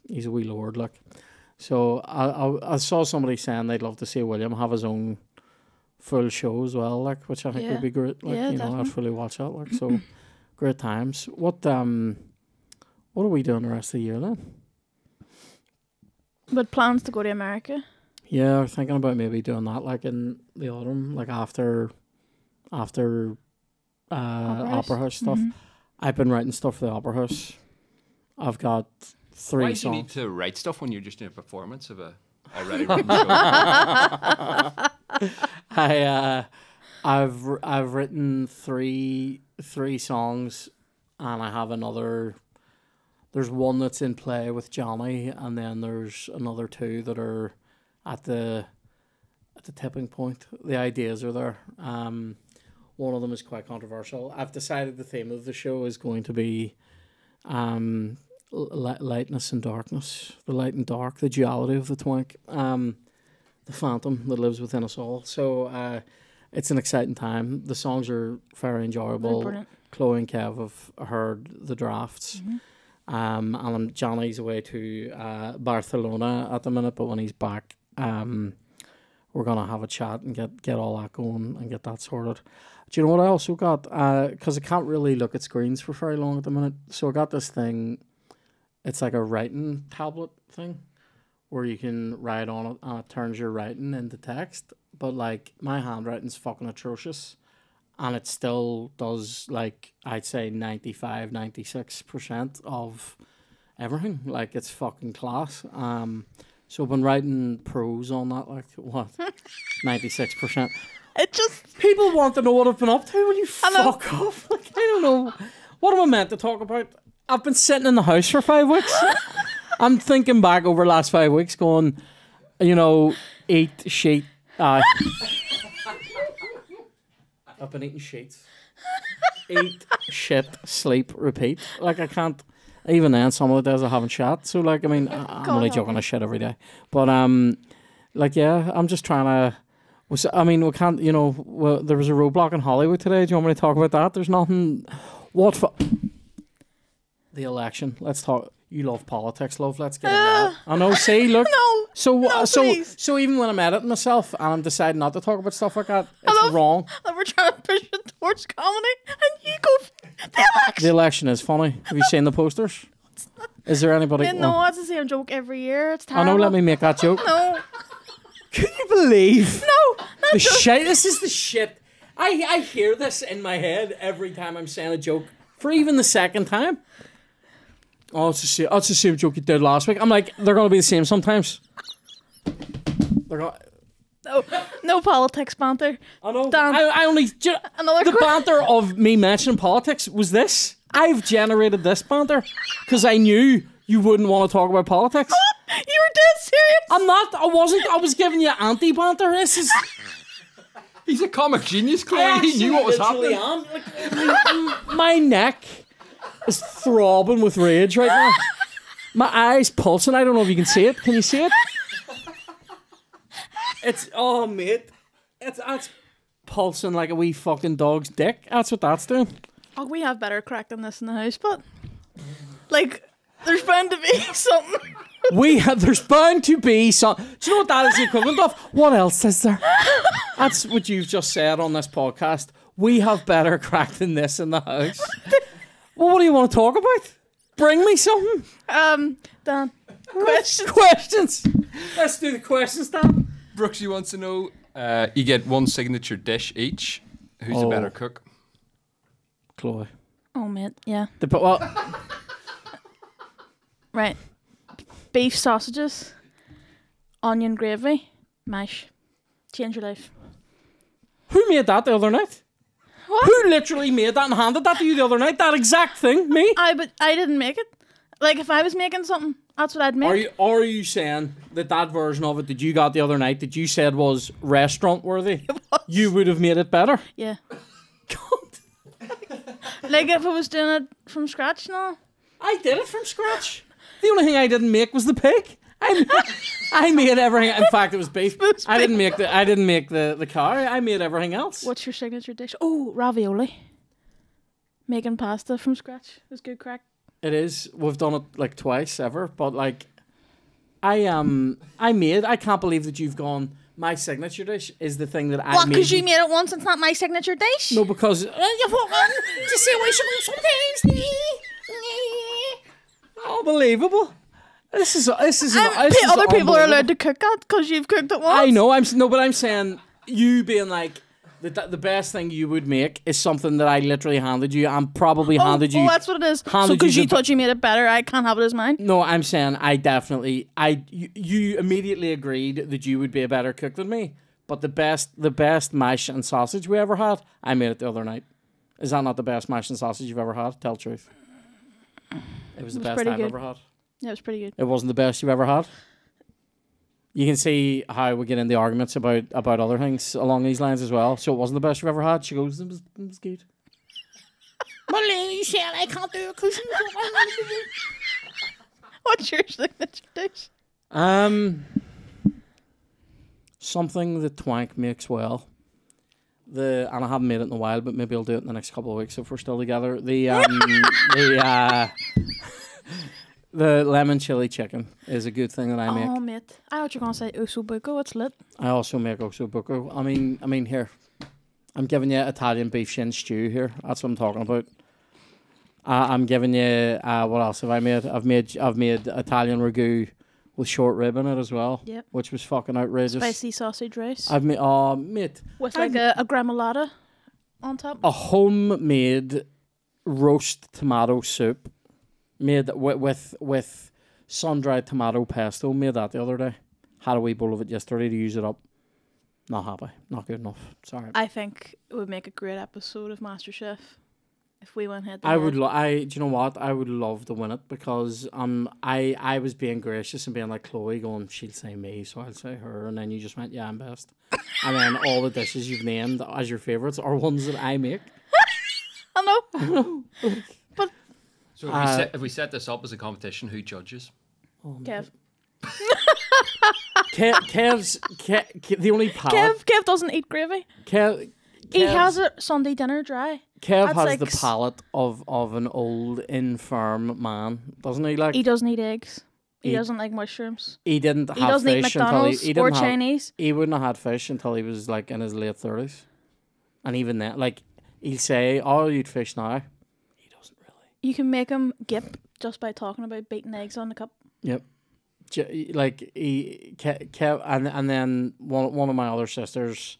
he's a wee lord like. So I, I I saw somebody saying they'd love to see William have his own full show as well, like which I think Yeah. would be great. Like Yeah, you know, I'd fully watch that. Like so, [clears throat] great times. What um, what are we doing the rest of the year then? But plans to go to America. Yeah, I'm thinking about maybe doing that like in the autumn, like after after uh Opera opera House? stuff. Mhm. I've been writing stuff for the opera house. I've got three Why do you songs. need to write stuff when you're just doing a performance of a already [laughs] written show? [laughs] I uh, I've I've written three three songs, and I have another. There's one that's in play with Johnny, and then there's another two that are at the at the tipping point. The ideas are there. Um, one of them is quite controversial. I've decided the theme of the show is going to be, um, lightness and darkness. The light and dark, the duality of the twink. Um, the phantom that lives within us all. So uh, it's an exciting time. The songs are very enjoyable. brilliant. Chloe and Kev have heard the drafts. Mhm. Um, and Johnny's away to uh, Barcelona at the minute, but when he's back, um, we're gonna have a chat and get get all that going and get that sorted. Do you know what I also got? Uh because I can't really look at screens for very long at the minute, so I got this thing. It's like a writing tablet thing, where you can write on it and it turns your writing into text. But like my handwriting's fucking atrocious and it still does like I'd say 95 96% of everything like it's fucking class um so I've been writing prose on that like what [laughs] 96% It just people want to know what I've been up to will you fuck off? [laughs] Like I don't know. What am I meant to talk about? I've been sitting in the house for five weeks. [laughs] I'm thinking back over the last five weeks going you know eat sheet uh, I've been eating sheets. Eat, shit, sleep, repeat. Like I can't. Even then, some of the days I haven't shot. So like, I mean, [laughs] I- I'm only joking. I shit every day. But um, like yeah, I'm just trying to. I mean, we can't. You know, well, there was a roadblock in Holywood today. Do you want me to talk about that? There's nothing. What for? The election. Let's talk. You love politics, love. Let's get into that. I know. See, [laughs] look. no. So No, so please. so even when I'm editing myself and I'm deciding not to talk about stuff like that, it's love- wrong. That we're trying to push it towards comedy, and you go the election. The election is funny. Have you seen the posters? Is there anybody? Yeah, oh. no, it's the same joke every year. It's oh, time. I know. Let me make that joke. No, Can you believe no, the shit? This is the shit. I I hear this in my head every time I'm saying a joke for even the second time. Oh, it's the same. Oh, it's the same joke you did last week. I'm like, they're gonna be the same sometimes. They're gonna. No, no politics banter. I know. Dan. I, I only. ju- Another the que- banter of me mentioning politics was this. I've generated this banter because I knew you wouldn't want to talk about politics. [laughs] You were dead serious. I'm not. I wasn't. I was giving you anti banter. This is. [laughs] He's a comic genius, I Chloe. He knew what was happening. am. Like, my, [laughs] my neck is throbbing with rage right now. My eyes pulsing. I don't know if you can see it. Can you see it? It's oh mate. It's it's pulsing like a wee fucking dog's dick. That's what that's doing. Oh, we have better crack than this in the house, but like, there's bound to be [laughs] something. We have. There's bound to be some. Do you know what that is the equivalent of? What else is there? That's what you've just said on this podcast. We have better crack than this in the house. well, what do you want to talk about? Bring me something. Um, Dan, Questions. Questions. Let's do the questions, Dan. Brooksy wants to know. Uh, you get one signature dish each. Who's the Oh. better cook? Chloe. Oh, man, yeah. The, but well, Right. Beef sausages, onion gravy, mash. Change your life. who made that the other night? What? Who literally made that and handed that to you the other night? That exact thing, me. I but I didn't make it. Like if I was making something, that's what I'd make. Are you are you saying that that version of it that you got the other night that you said was restaurant worthy? [laughs] You would have made it better. Yeah. [laughs] Like if I was doing it from scratch, now. I did it from scratch. The only thing I didn't make was the pig. I, I made everything. In fact, it was beef. [laughs] I didn't make the I didn't make the the cow. I made everything else. What's your signature dish? Oh, ravioli. Making pasta from scratch is good crack. It is. We've done it like twice ever, but like, I um I made. I can't believe that you've gone. My signature dish is the thing that I What? made. Because you made it once, it's not my signature dish. No, because uh, you just see why sometimes. Unbelievable. This is this is. Um, this pe- is other people are allowed to cook that because you've cooked it once. I know. I'm s- no, but I'm saying you being like the the best thing you would make is something that I literally handed you and probably Oh, handed you. oh, that's what it is. So handed you because you thought you made it better, I can't have it as mine. no, I'm saying I definitely I you, you immediately agreed that you would be a better cook than me. But the best the best mash and sausage we ever had, I made it the other night. Is that not the best mash and sausage you've ever had? Tell the truth. It was the was best pretty I've good. ever had. Yeah, it was pretty good. It wasn't the best you've ever had. You can see how we get into arguments about about other things along these lines as well. So it wasn't the best you've ever had. She goes, "It was, it was good." [laughs] well, you said I can't do a cushion. [laughs] What's your signature dish? um, something that Twank makes well. The and I haven't made it in a while, but maybe I'll do it in the next couple of weeks if we're still together. The um, [laughs] the uh, the lemon chili chicken is a good thing that I make. Oh, mate. I thought you were going to say ossobuco. It's lit. I also make ossobuco. I mean, I mean here, I'm giving you Italian beef shin stew here. That's what I'm talking about. Uh, I'm giving you uh, what else have I made? I've made I've made Italian ragu with short rib in it as well, Yep. which was fucking outrageous. Spicy sausage rice. I've made oh mate with like a, a gremolata on top. a homemade roast tomato soup made with with, with sun dried tomato pesto. Made that the other day. Had a wee bowl of it yesterday to use it up. Not happy. Not good enough. Sorry. I think it would make a great episode of MasterChef if we went head I head. would. Lo- I. Do you know what? I would love to win it because um. I. I was being gracious and being like Chloe, going, she'll say me, so I'll say her, and then you just went, yeah, I'm best. [laughs] and then all the dishes you've named as your favorites are ones that I make. [laughs] I know. [laughs] So if, Uh, we set, if we set this up as a competition, who judges? Kev. Kev, Kev's. Kev, Kev, the only palate. Kev. Kev doesn't eat gravy. Kev. He has a Sunday dinner dry. Kev That's has like the palate of, of an old infirm man, doesn't he? Like He doesn't eat eggs. He, He- doesn't like mushrooms. he didn't have He doesn't eat fish until he, McDonald's he or didn't have, Chinese. he wouldn't have had fish until he was like in his late thirties, and even then, like he'll say, "Oh, you'd fish now." He doesn't really. You can make him gip just by talking about beating eggs on the cup. Yep. Like he, Ke- and and then one one of my other sisters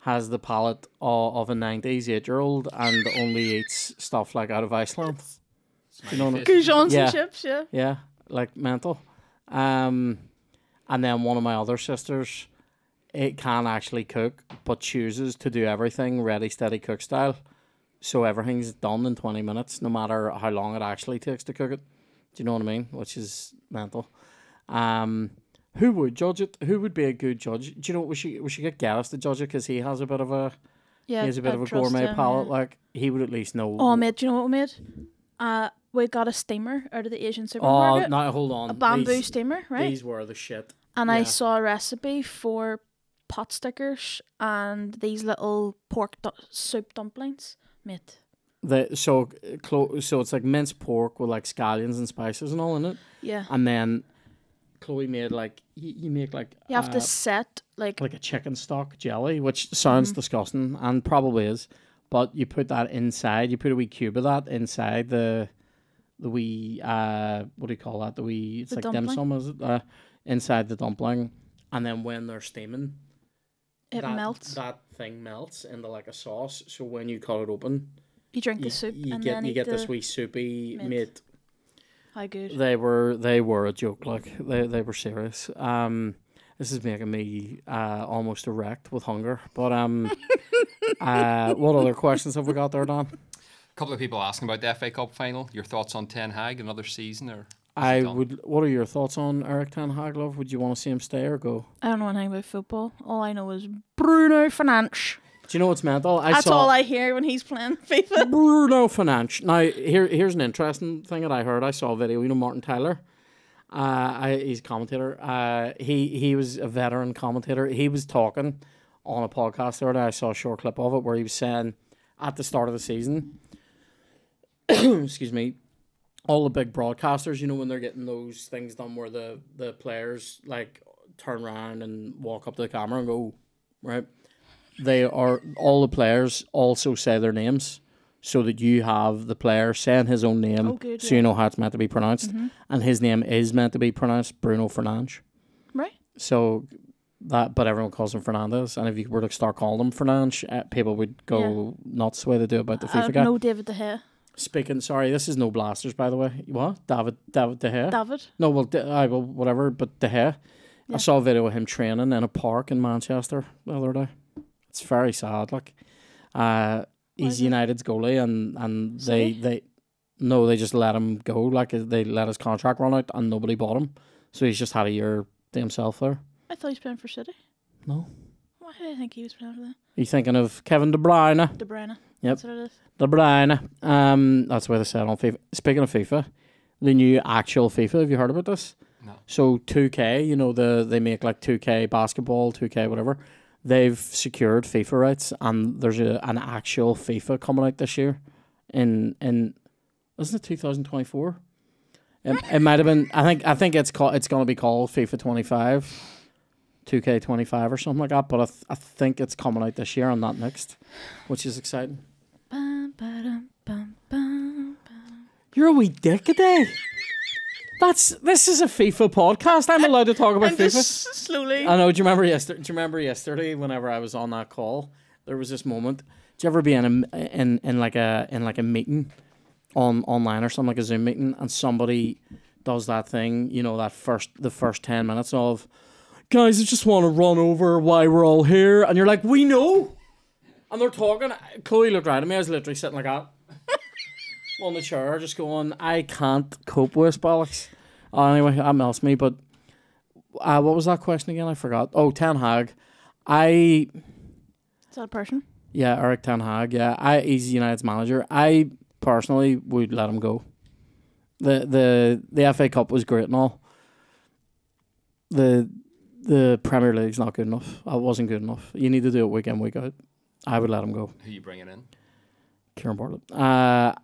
has the palate of, of a ninety eight year old and only eats stuff like out of Iceland. You know what I- Goujons Yeah. and chips, yeah. Yeah, like mental. Um, and then one of my other sisters, it can actually cook, but chooses to do everything ready, steady cook style. So everything's done in twenty minutes, no matter how long it actually takes to cook it. Do you know what I mean? Which is mental. Um, who would judge it? Who would be a good judge? Do you know what we should we should get Gareth to judge it because he has a bit of a Yeah, he has a bit I of a gourmet him, palate. yeah. Like he would at least know. Oh, mate, do you know what we made? Uh, we got a steamer out of the Asian supermarket. oh supermarket. no! Hold on. a bamboo These- steamer, right? These were the shit. and I saw a recipe for pot stickers and these little pork du- soup dumplings. Mate, The so uh, clo- so it's like minced pork with like scallions and spices and all in it, yeah. and then Chloe made like you, you make like You have uh, to set like like a chicken stock jelly, which sounds disgusting and probably is, but you put that inside. You put a wee cube of that inside the the wee uh what do you call that? The wee it's The like dumpling? dim sum is it? Uh, inside the dumpling, and then when they're steaming, it that, melts. That thing melts into like a sauce. So when you cut it open, you drink you, the soup you and get then you eat get this wee soupy meat. meat. How good. They were they were a joke. Like they they were serious. Um, this is making me uh almost erect with hunger. But um, [laughs] uh, what other questions have we got there, Don? A couple of people asking about the FA Cup final. Your thoughts on Ten Hag, another season, or is I it done? would. What are your thoughts on Erik Ten Hag? Love? Would you want to see him stay or go? I don't know anything about football. All I know is Bruno Fernandes. Do you know what's mental? I That's saw all I hear when he's playing [laughs] FIFA. Bruno Fernandes. Now here here's an interesting thing that I heard. I saw a video. You know Martin Tyler. Uh, I, he's a commentator. Uh, he he was a veteran commentator. He was talking on a podcast the other day. I saw a short clip of it where he was saying at the start of the season, [coughs] excuse me, all the big broadcasters, you know, when they're getting those things done where the the players like turn around and walk up to the camera and go, right. They are all the players also say their names so that you have the player saying his own name Oh, good, so yeah. you know how it's meant to be pronounced. And his name is meant to be pronounced Bruno Fernandes. right? So that, but everyone calls him Fernandez. And if you were to start calling him Fernandes, uh, people would go nuts the way they do about the FIFA guy. No David De Gea. Speaking, sorry, this is no blasters, by the way. What? David, David De Gea? David. no, well, De, I well, whatever, but De Gea. Yeah. I saw a video of him training in a park in Manchester the other day. It's very sad. Like, uh, he's? United's goalie, and and they City? they no, they just let him go. Like they let his contract run out, and nobody bought him, so he's just had a year to himself there. I thought he was playing for City. No, Why did I think he was playing for them? you thinking of Kevin De Bruyne? De Bruyne. Yep. That's what it is. De Bruyne. Um, that's what they said on FIFA. Speaking of FIFA, the new actual FIFA. Have you heard about this? No. So 2K, you know the they make like 2K basketball, 2K whatever. They've secured FIFA rights, and there's a, an actual FIFA coming out this year. In in, isn't it 2024? It, it might have been. I think I think it's called. It's going to be called FIFA 25, 2K 25 or something like that. But I, th- I think it's coming out this year and not next, which is exciting. You're a wee dick a day. That's this is a FIFA podcast. I'm allowed to talk about I'm FIFA. just slowly. I know. Do you remember yesterday? Do you remember yesterday? Whenever I was on that call, there was this moment. Do you ever be in a in in like a in like a meeting on online or something like a Zoom meeting, and somebody does that thing? You know, that first the first ten minutes of, guys, I just want to run over why we're all here, and you're like, we know, and they're talking. Chloe looked right at me. I was literally sitting like that [laughs] on the chair, just going, I can't cope with bollocks. Uh, anyway, that melts me. But uh, what was that question again? I forgot. Oh, Ten Hag. I Is that a person? yeah, Erik Ten Hag. Yeah, I he's United's manager. I personally would let him go. The the the FA Cup was great and all. The the Premier League's not good enough. It wasn't good enough. You need to do it week in week out. I would let him go. Who you bringing in? Ciaran Bartlett. Uh,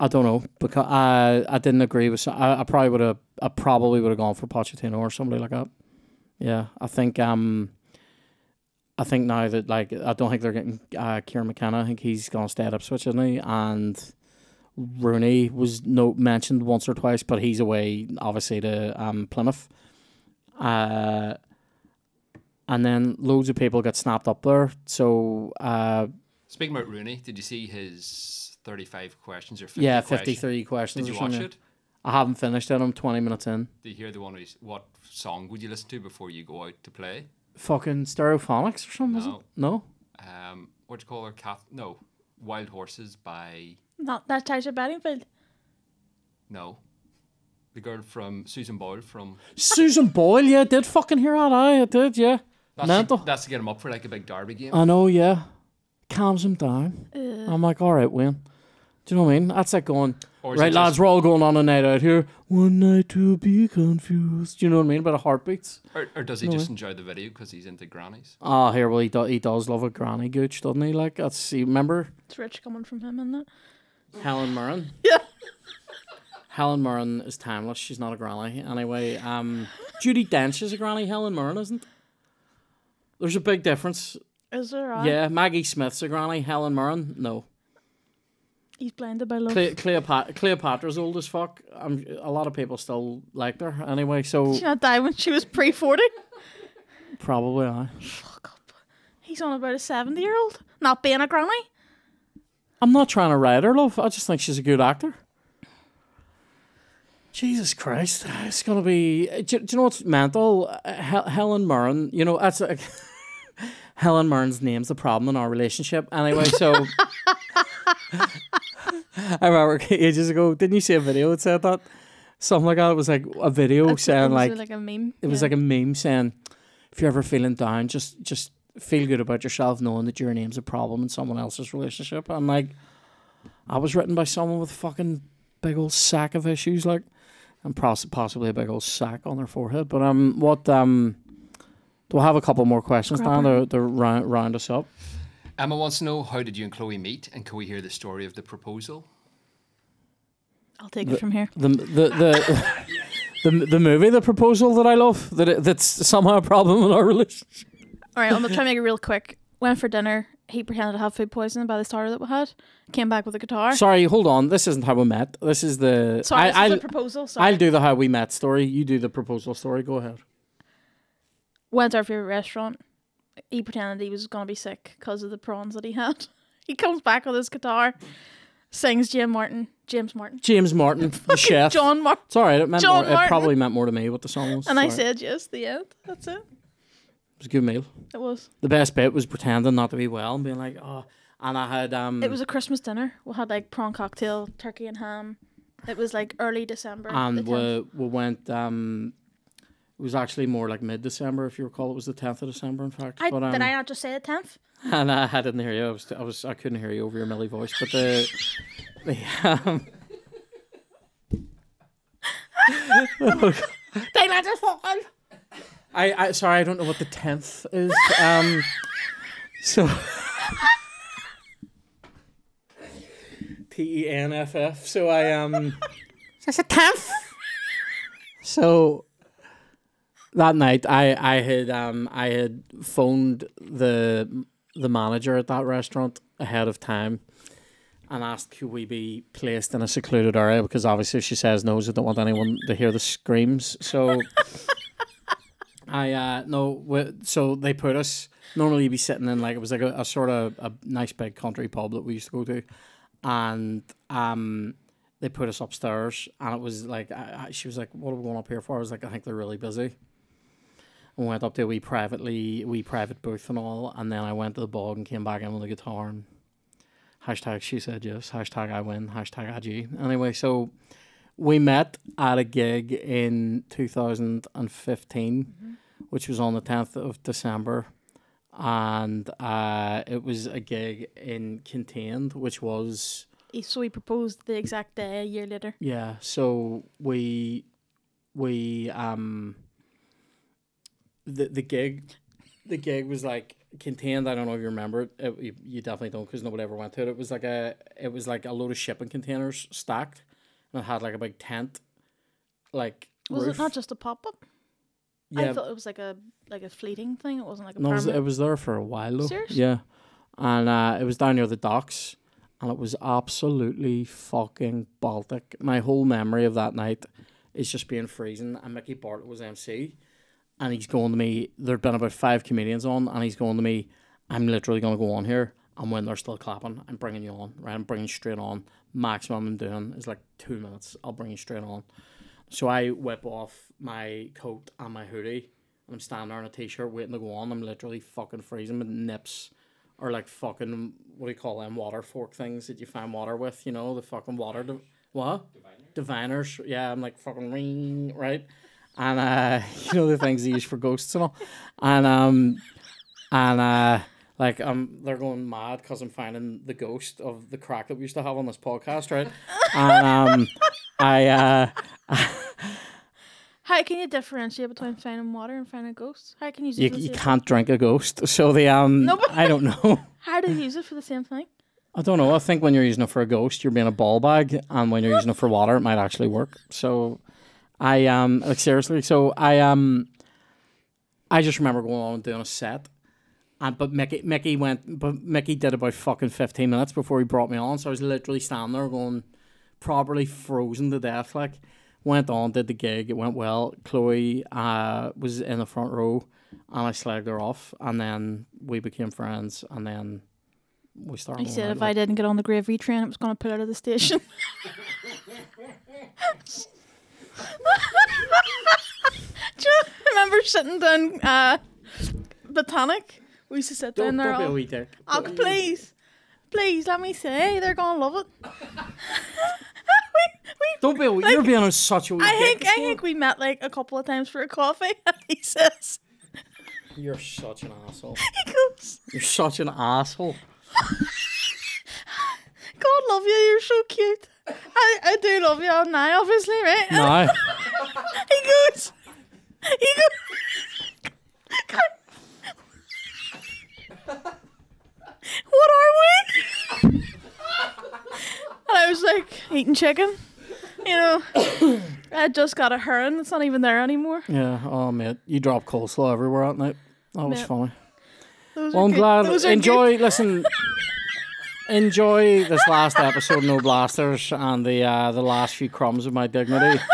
I don't know because I I didn't agree with. I, I probably would have. I probably would have gone for Pochettino or somebody like that. Yeah, I think. Um, I think now that like I don't think they're getting uh, Kieran McKenna. I think he's gonna stay at Ipswich, isn't he? And Rooney was no mentioned once or twice, but he's away obviously to um Plymouth. Uh, and then loads of people get snapped up there. So uh, Speaking about Rooney, did you see his 35 questions or 50 yeah, fifty three questions. Did you watch something. it? I haven't finished it. I'm 20 minutes in. Did you hear the one? where What song would you listen to before you go out to play? Fucking stereophonics or something, was it? No? Um, what do you call her? Kath? No, Wild Horses by Not that Tyler Bedingfield. no, the girl from Susan Boyle from. Susan Boyle, yeah, I did fucking hear that. I, I did, yeah. That's Mental. To, that's to get him up for like a big derby game. I know, yeah. Calms him down. Uh, I'm like, all right, Wayne. Do you know what I mean? That's like going, Right, it lads, we're all going on a night out here. One night to be confused. Do you know what I mean about a heartbeats? or, or does he No just way. enjoy the video because he's into grannies? Ah, here, well, he, do, he does love a granny gooch, doesn't he? Like, that's, you remember It's rich coming from him, isn't it? Helen Mirren? [laughs] Yeah. Helen Mirren is timeless. She's not a granny. Anyway, um, Judi Dench is a granny. Helen Mirren isn't. There's a big difference. Is there? Right? Yeah, Maggie Smith's a granny. Helen Mirren, no. He's blinded by love. Cle- Cleopatra, Cleopatra's old as fuck. Um, a lot of people still liked her. Anyway, so She not died when she was pre forty. probably I. Fuck up. He's on about a seventy year old not being a granny. I'm not trying to ride her, love. I just think she's a good actor. Jesus Christ, it's gonna be. Do, do you know what's mental? Uh, Hel- Helen Mirren. You know that's like [laughs] Helen Mirren's name's the problem in our relationship. Anyway, so [laughs] I remember ages ago. Didn't you see a video that said that? Something like that. It was like a video That's- saying like it like a meme. it was like a meme saying, if you're ever feeling down, just just feel good about yourself, knowing that your name's a problem in someone else's relationship. I'm like, I was written by someone with a fucking big old sack of issues, like, and possibly a big old sack on their forehead. But um, what um, do I have a couple more questions now to, to round, round us up? Emma wants to know how did you and Chloe meet, and can we hear the story of the proposal? I'll take it from here. The the the. [laughs] The, the movie, the proposal that I love, that it, that's somehow a problem in our [laughs] relationship. All right, I'm gonna try to make it real quick. Went for dinner. He pretended to have food poisoning by the starter that we had. Came back with a guitar. Sorry, hold on. This isn't how we met. This is the. Sorry, this I, is I'll, a proposal. Sorry. I'll do the how we met story. You do the proposal story. Go ahead. Went to our favorite restaurant. He pretended he was gonna be sick because of the prawns that he had. [laughs] He comes back with his guitar, sings Jim Martin, James Martin, James Martin, [laughs] the chef. John Martyn, Sorry. It meant John more, It probably meant more to me what the song was. and I said yes. The end. That's it. Was a good meal. It was. The best bit was pretending not to be well and being like, oh. And I had um. It was a Christmas dinner. We had like prawn cocktail, turkey and ham. It was like early December. and we we went um. It was actually more like mid December, if you recall. It was the tenth of December, in fact. I, but um, did I not just say the tenth? and I didn't hear you. I was, I was, I couldn't hear you over your Millie voice. But the, the um, [laughs] just fucking. I, I sorry, I don't know what the tenth is. Um, [laughs] so T E N F F. So I um, that's a tenth. So that night, I I had um I had phoned the the manager at that restaurant ahead of time. And asked could we be placed in a secluded area because obviously if she says no, she don't want anyone to hear the screams. So [laughs] I uh no, so they put us. Normally, you'd be sitting in like it was like a, a sort of a nice big country pub that we used to go to, and um they put us upstairs, and it was like I, I, she was like, "What are we going up here for?" I was like, "I think they're really busy." We went up a wee privately, wee private booth and all, and then I went to the bog and came back in with a guitar and hashtag she said yes, hashtag I win, hashtag IG. Anyway, so we met at a gig in 2015, which was on the 10th of December. And uh, it was a gig in Contained, which was, So he proposed the exact day a year later. yeah, so we, we, um, the, the gig, the gig was like contained. I don't know if you remember it. it you, you definitely don't because nobody ever went to it. It was like a, it was like a load of shipping containers stacked, and it had like a big tent, like Was roof. it not just a pop up? Yeah, I thought it was like a like a fleeting thing. It wasn't like a No, it was, it was there for a while though. Serious? Yeah, and uh, it was down near the docks, and it was absolutely fucking Baltic. My whole memory of that night is just being freezing, and Mickey Bartlett was MC, and he's going to me. There'd been about five comedians on, and he's going to me. I'm literally going to go on here, and when they're still clapping, I'm bringing you on. Right, I'm bringing you straight on. Maximum I'm doing is like two minutes. I'll bring you straight on. So I whip off my coat and my hoodie, and I'm standing there in a t-shirt waiting to go on. I'm literally fucking freezing. My nips are like fucking what do you call them? Water fork things that you find water with. You know the fucking water. Div- what? Diviners. Yeah, I'm like fucking ring right, and uh, [laughs] you know the things they use for ghosts and all, and um, and uh, Like um, they're going mad because I'm finding the ghost of the crack that we used to have on this podcast, right? and um, I uh, [laughs] How can you differentiate between finding water and finding ghosts? How can you use you, it for the you can't drink a ghost. [laughs] So the um, No, I don't [laughs] know. How do you use it for the same thing? I don't know. I think when you're using it for a ghost, you're being a ball bag, and when you're using it for water, it might actually work. So, I um like seriously. So I um, I just remember going on and doing a set, and but Mickey Mickey went, but Mickey did about fucking fifteen minutes before he brought me on. So I was literally standing there going, properly frozen to death. Like went on, did the gig, it went well. Chloe uh was in the front row, and I slagged her off, and then we became friends, and then. We started. He said if like- I didn't get on the gravy train, it was going to put out of the station. [laughs] Do you remember sitting down uh, Botanic? We used to sit Don't, down there. don't be a all- wee dick. Oh, please, please, let me say they're gonna love it. [laughs] we, [laughs] we, Don't be a wee. You're being such a I think I think we met like a couple of times for a coffee, and [laughs] he says You're such an asshole. [laughs] he goes, You're such an asshole. "God love you, you're so cute." I, I do love you all now, obviously, right? No. He goes, he goes. what are we? And I was like, eating chicken. You know, [coughs] I just got a heron that's not even there anymore. Yeah. Oh mate, you drop coleslaw everywhere at night. That was funny. Those Well, are I'm good. glad. Those are Enjoy. Listen. [laughs] Enjoy this last episode, No Blasters, and the uh, the last few crumbs of my dignity. [laughs]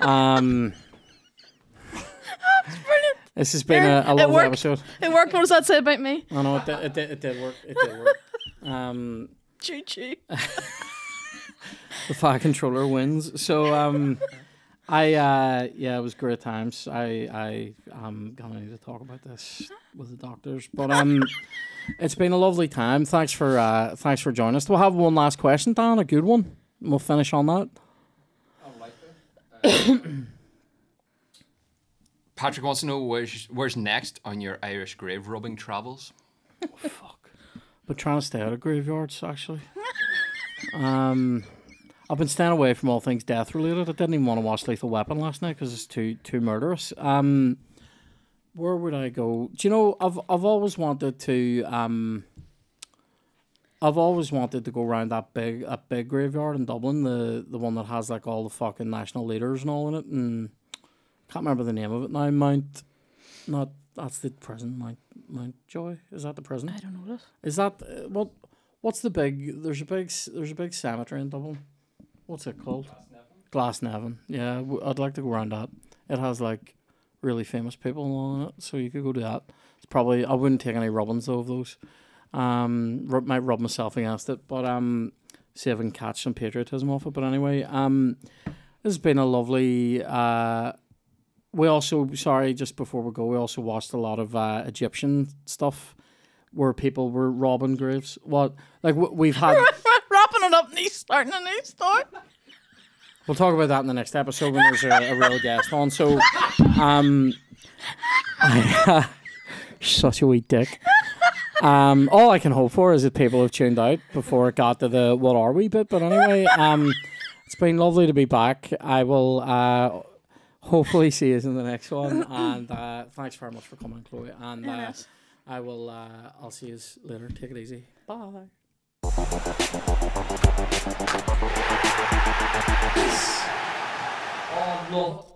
Um, Brilliant. this has been a, a It lovely worked. episode. It worked. What does that say about me? I know it did, it did. It did work. It did work. [laughs] Um, Choo choo. [laughs] the fire controller wins. So um, I uh, yeah, it was great times. I I am gonna need to talk about this with the doctors, but um, it's been a lovely time. Thanks for uh, thanks for joining us. We'll have one last question, Dan, a good one. We'll finish on that. Patrick wants to know where's where's next on your Irish grave robbing travels. Fuck. But trying to stay out of graveyards, actually. um, I've been staying away from all things death related. I didn't even want to watch Lethal Weapon last night because it's too too murderous. Um, where would I go? Do you know? I've I've always wanted to. Um, I've always wanted to go around that big that big graveyard in Dublin, the the one that has like all the fucking national leaders and all in it, and can't remember the name of it now. Mount, not that's the prison. Mount Mountjoy is that the prison? I don't know this. Is that uh, what? What's the big? There's a big. There's a big cemetery in Dublin. What's it called? Glasnevin. Yeah, w- I'd like to go around that. It has like really famous people on it, so you could go to that. It's probably I wouldn't take any robins though of those. Um, rub, might rub myself against it, but um, see if I can catch some patriotism off it. But anyway, um, this has been a lovely. Uh, we also sorry just before we go, we also watched a lot of uh, Egyptian stuff where people were robbing graves. What like w- we've had. [laughs] Wrapping it up and he's starting a new story. We'll talk about that in the next episode when there's a, a real guest on. So, um, I, [laughs] such a wee dick. Um, all I can hope for is that people have tuned out before it got to the "What are we?" bit. But anyway, um, it's been lovely to be back. I will uh, hopefully see you in the next one. [laughs] And uh, thanks very much for coming, Chloe. And uh, Yes. I will. Uh, I'll see you later. Take it easy. Bye. Oh, love.